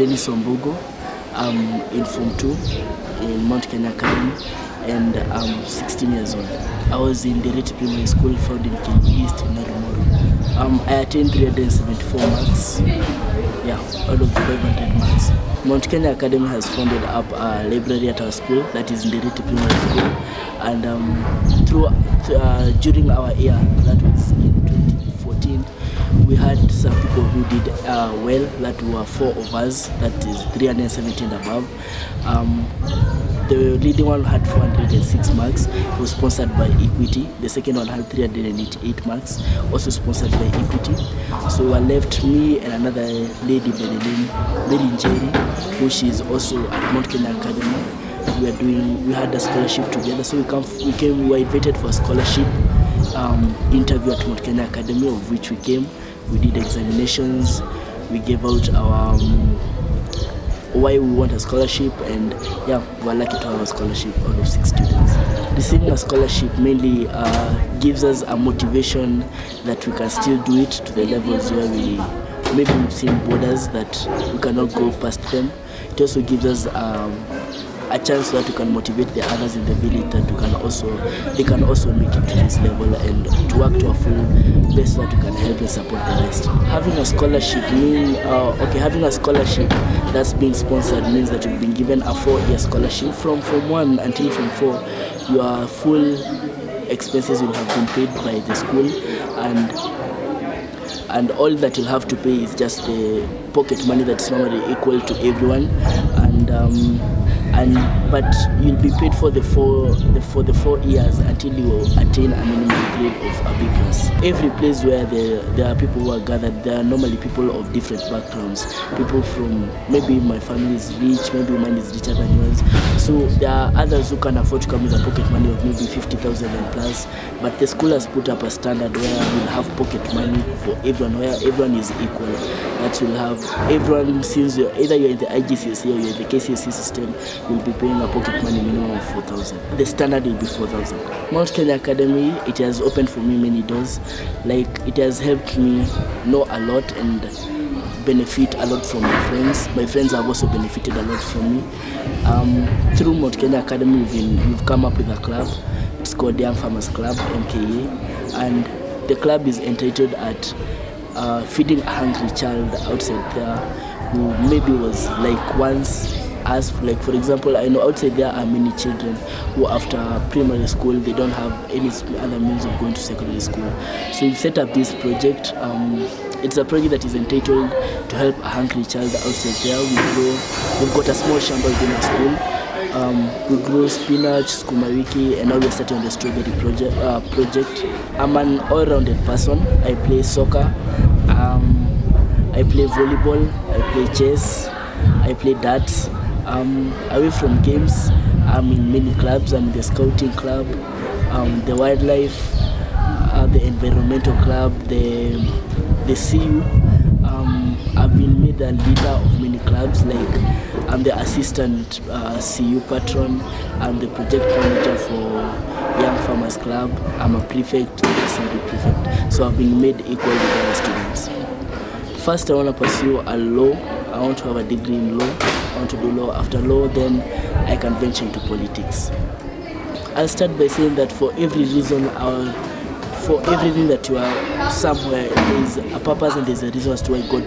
is Dennis Ombugo. I'm in Form 2 in Mount Kenya Academy and I'm 16 years old. I was in the Dereti Primary School found in Kenya East in Narumoro. Um, I attained 374 marks, yeah, out of 500 marks. Mount Kenya Academy has founded up a library at our school that is in the Dereti Primary School and um, through, uh, during our year, that was in 2014, we had some people who did uh, well that were four of us that is 317 above. Um, the leading one had 406 marks was sponsored by equity. The second one had 388 marks also sponsored by equity. So we were left me and another lady who she is also at mount kenya academy. We are doing we had a scholarship together. So we we came we were invited for a scholarship um, interview at Mount Kenya Academy, of which we came. We did examinations. We gave out our um, why we want a scholarship, and yeah, we were lucky to have a scholarship out of six students. Receiving a scholarship mainly uh, gives us a motivation that we can still do it to the levels where we maybe we've seen borders that we cannot go past them. It also gives us um, a chance that we can motivate the others in the village that we can also they can also make it to this level and to work to a full best that we can help and support the rest. Having a scholarship mean uh, okay having a scholarship that's being sponsored means that you've been given a four-year scholarship from from one until from four your full expenses will have been paid by the school and and all that you'll have to pay is just the pocket money that's normally equal to everyone and um, and but you'll be paid for the four the, for the four years until you attain a minimum grade of a B plus. Every place where there, there are people who are gathered, there are normally people of different backgrounds. People from maybe my family is rich, maybe mine is richer than yours. So there are others who can afford to come with a pocket money of maybe fifty thousand and plus. But the school has put up a standard where we'll have pocket money for everyone, where everyone is equal. That will have everyone since you're, either you're in the IGCSE or you're in the KCSE system, you'll be paying a pocket money minimum of 4,000. The standard will be 4,000. Mount Kenya Academy, it has opened for me many doors. Like it has helped me know a lot and benefit a lot from my friends. My friends have also benefited a lot from me. Um, through Mount Kenya Academy, we've, been, we've come up with a club. It's called Young Farmers Club, MKA. And the club is entitled at uh, feeding a hungry child outside there who maybe was like once as like for example i know outside there are many children who after primary school they don't have any other means of going to secondary school so we've set up this project um, it's a project that is entitled to help a hungry child outside there we grow we've got a small shamba within our school um, we grow spinach, sukuma wiki, and now we're starting on the strawberry project. Uh, project. I'm an all-rounded person. I play soccer, um, I play volleyball, I play chess, I play darts. Um, away from games, I'm in many clubs. I'm in the scouting club, um, the wildlife, uh, the environmental club, the the CU. Um, I've been made a leader of many clubs. Like I'm the assistant uh, CU patron. I'm the project manager for Young Farmers Club. I'm a prefect, assembly prefect. So I've been made equal with other students. First, I want to pursue a law. I want to have a degree in law. I want to do law. After law, then I can venture into politics. I'll start by saying that for every reason, our, for everything that you are somewhere, there is a purpose and there's a reason as to why God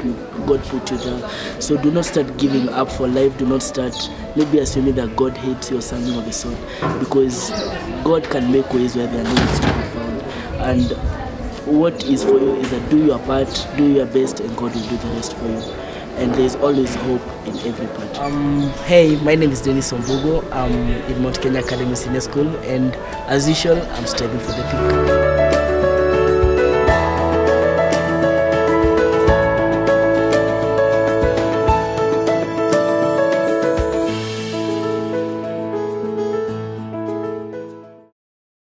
God put you there. So do not start giving up for life. Do not start maybe assuming that God hates you or something of the sort, because God can make ways where there are to be found. And what is for you is that do your part, do your best, and God will do the rest for you. And there's always hope in every part. Um, hey, my name is Dennis Wambugu. I'm in Mount Kenya Academy Senior School, and as usual, I'm striving for the peak.